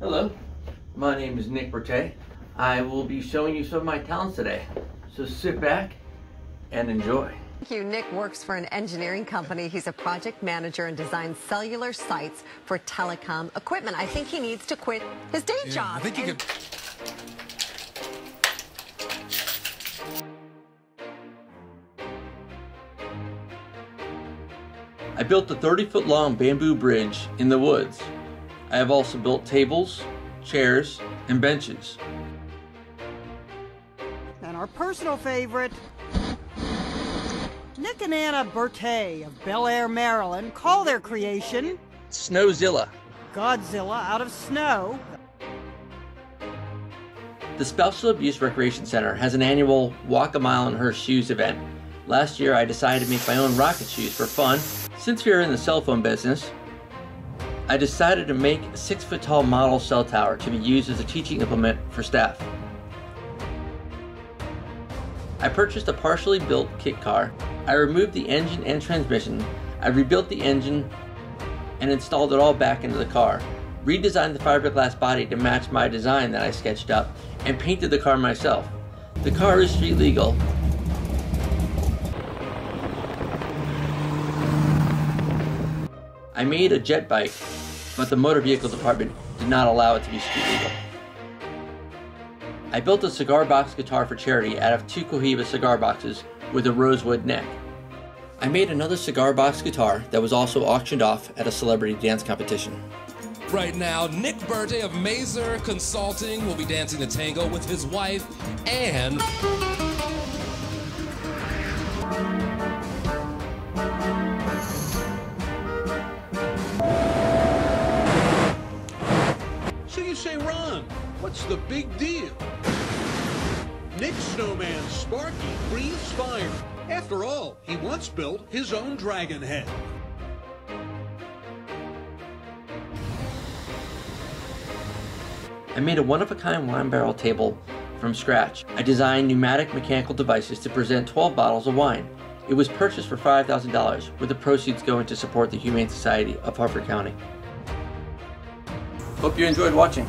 Hello, my name is Nick Berte. I will be showing you some of my talents today. So sit back and enjoy. Thank you. Nick works for an engineering company. He's a project manager and designs cellular sites for telecom equipment. I think he needs to quit his day Yeah, job. I think you And- could. I built a 30 foot long bamboo bridge in the woods. I have also built tables, chairs, and benches. And our personal favorite, Nick and Anna Bertay of Bel Air, Maryland, call their creation Snowzilla. Godzilla out of snow. The Special Abuse Recreation Center has an annual Walk a Mile in Her Shoes event. Last year, I decided to make my own rocket shoes for fun. Since we are in the cell phone business, I decided to make a six foot tall model cell tower to be used as a teaching implement for staff. I purchased a partially built kit car. I removed the engine and transmission. I rebuilt the engine and installed it all back into the car. Redesigned the fiberglass body to match my design that I sketched up, and painted the car myself. The car is street legal. I made a jet bike, but the motor vehicle department did not allow it to be street legal. I built a cigar box guitar for charity out of two Cohiba cigar boxes with a rosewood neck. I made another cigar box guitar that was also auctioned off at a celebrity dance competition. Right now, Nick Berte of Maser Consulting will be dancing the tango with his wife and What's the big deal? Nick Snowman Sparky breathes fire. After all, he once built his own dragon head. I made a one-of-a-kind wine barrel table from scratch. I designed pneumatic mechanical devices to present 12 bottles of wine. It was purchased for $5,000, with the proceeds going to support the Humane Society of Harford County. Hope you enjoyed watching.